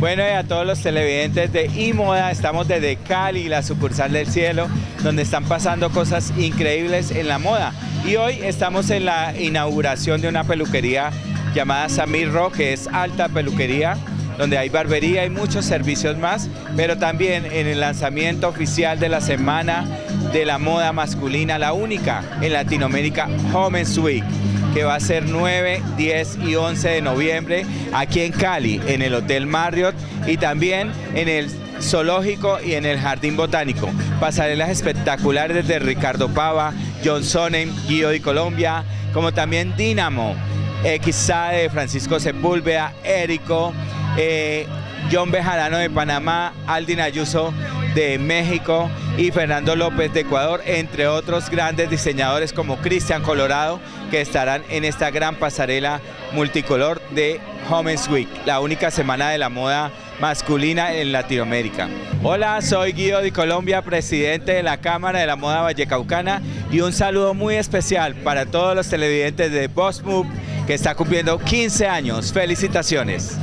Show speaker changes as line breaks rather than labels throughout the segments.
Bueno, y a todos los televidentes de iModa, estamos desde Cali, la sucursal del cielo, donde están pasando cosas increíbles en la moda. Y hoy estamos en la inauguración de una peluquería llamada Samir Rock, que es alta peluquería, donde hay barbería y muchos servicios más, pero también en el lanzamiento oficial de la Semana de la Moda Masculina, la única en Latinoamérica, Homen's Week que va a ser 9, 10 y 11 de noviembre aquí en Cali, en el Hotel Marriott y también en el Zoológico y en el Jardín Botánico. Pasarelas espectaculares de Ricardo Pava, John Sonnen, Guido de Colombia, como también Dinamo, XA de Francisco Sepúlveda, Érico, eh, John Bejarano de Panamá, Aldin Ayuso de México y Fernando López de Ecuador, entre otros grandes diseñadores como Cristian Colorado, que estarán en esta gran pasarela multicolor de Homen's Week, la única semana de la moda masculina en Latinoamérica. Hola, soy Guido de Colombia, presidente de la Cámara de la Moda Vallecaucana y un saludo muy especial para todos los televidentes de Boss Move que está cumpliendo 15 años. Felicitaciones.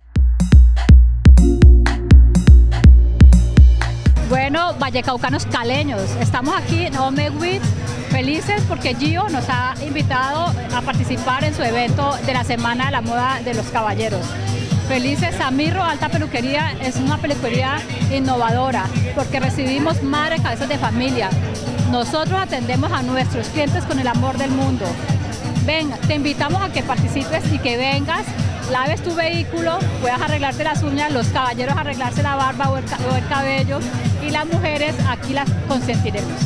Vallecaucanos caleños, estamos aquí en Week felices porque Gio nos ha invitado a participar en su evento de la Semana de la Moda de los Caballeros. Felices, Samirro Alta Peluquería es una peluquería innovadora porque recibimos madres cabezas de familia. Nosotros atendemos a nuestros clientes con el amor del mundo. Ven, te invitamos a que participes y que vengas laves tu vehículo, puedas arreglarte las uñas, los caballeros arreglarse la barba o el, cabello y las mujeres aquí las consentiremos.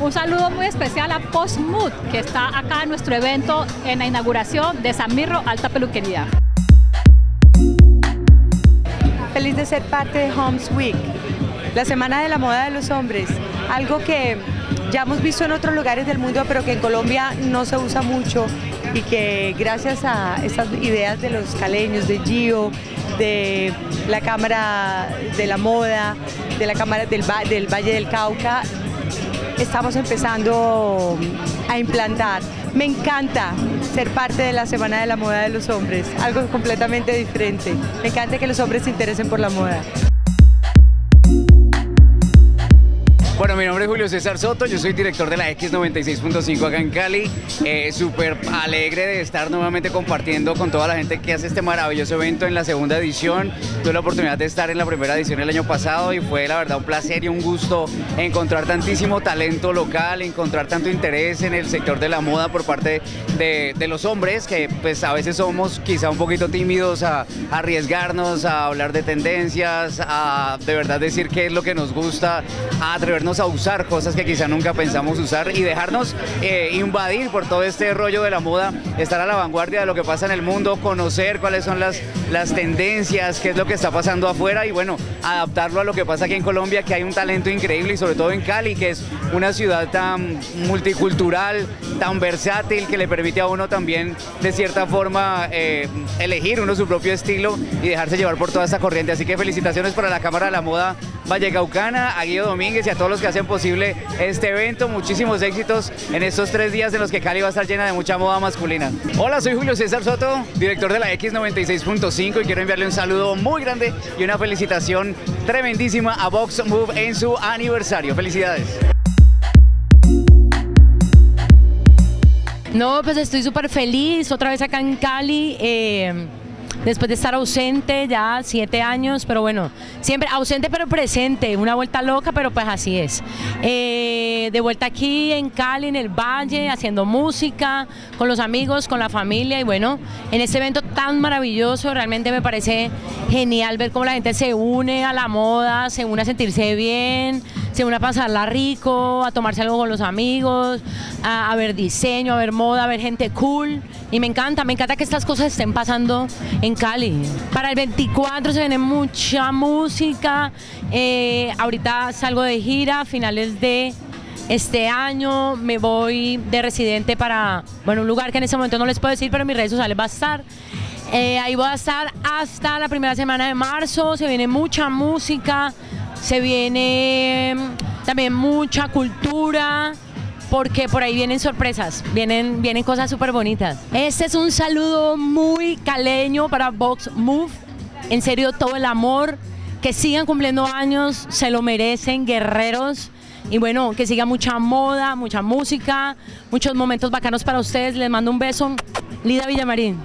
Un saludo muy especial a Postmood, que está acá en nuestro evento en la inauguración de San Mirro Alta Peluquería.
Feliz de ser parte de Homes Week, la semana de la moda de los hombres, algo que ya hemos visto en otros lugares del mundo, pero que en Colombia no se usa mucho y que gracias a estas ideas de los caleños, de Gio, de la Cámara de la Moda, de la Cámara del, del Valle del Cauca, estamos empezando a implantar. Me encanta ser parte de la Semana de la Moda de los Hombres, algo completamente diferente. Me encanta que los hombres se interesen por la moda.
Mi nombre es Julio César Soto, yo soy director de la X96.5 acá en Cali. Eh, Súper alegre de estar nuevamente compartiendo con toda la gente que hace este maravilloso evento en la segunda edición. Tuve la oportunidad de estar en la primera edición el año pasado y fue la verdad un placer y un gusto encontrar tantísimo talento local, encontrar tanto interés en el sector de la moda por parte de, los hombres, que pues a veces somos quizá un poquito tímidos a, arriesgarnos, a hablar de tendencias, a de verdad decir qué es lo que nos gusta, a atrevernos a usar cosas que quizá nunca pensamos usar y dejarnos eh, invadir por todo este rollo de la moda, estar a la vanguardia de lo que pasa en el mundo, conocer cuáles son las, las tendencias, qué es lo que está pasando afuera y bueno, adaptarlo a lo que pasa aquí en Colombia, que hay un talento increíble y sobre todo en Cali, que es una ciudad tan multicultural, tan versátil, que le permite a uno también de cierta forma eh, elegir uno su propio estilo y dejarse llevar por toda esta corriente. Así que felicitaciones para la Cámara de la Moda Vallecaucana, a Guido Domínguez y a todos los que hacen posible este evento. Muchísimos éxitos en estos tres días en los que Cali va a estar llena de mucha moda masculina. Hola, soy Julio César Soto, director de la X96.5 y quiero enviarle un saludo muy grande y una felicitación tremendísima a Vox Move en su aniversario. Felicidades.
No, pues estoy súper feliz, otra vez acá en Cali. Eh, después de estar ausente ya siete años, pero bueno, siempre ausente pero presente, una vuelta loca, pero pues así es. Eh, de vuelta aquí en Cali, en el Valle, haciendo música, con los amigos, con la familia y bueno, en este evento tan maravilloso, realmente me parece genial ver cómo la gente se une a la moda, se une a sentirse bien, se une a pasarla rico, a tomarse algo con los amigos, a, ver diseño, a ver moda, a ver gente cool y me encanta, me encanta que estas cosas estén pasando en Cali. Para el 24 se viene mucha música, eh, ahorita salgo de gira finales de este año, me voy de residente para, bueno, un lugar que en ese momento no les puedo decir, pero mis redes sociales va a estar. Eh, ahí voy a estar hasta la primera semana de marzo, se viene mucha música, se viene mm, también mucha cultura, porque por ahí vienen sorpresas, vienen, vienen cosas súper bonitas. Este es un saludo muy caleño para Vox Move, en serio todo el amor, que sigan cumpliendo años, se lo merecen, guerreros. Y bueno, que siga mucha moda, mucha música, muchos momentos bacanos para ustedes. Les mando un beso. Lida Villamarín.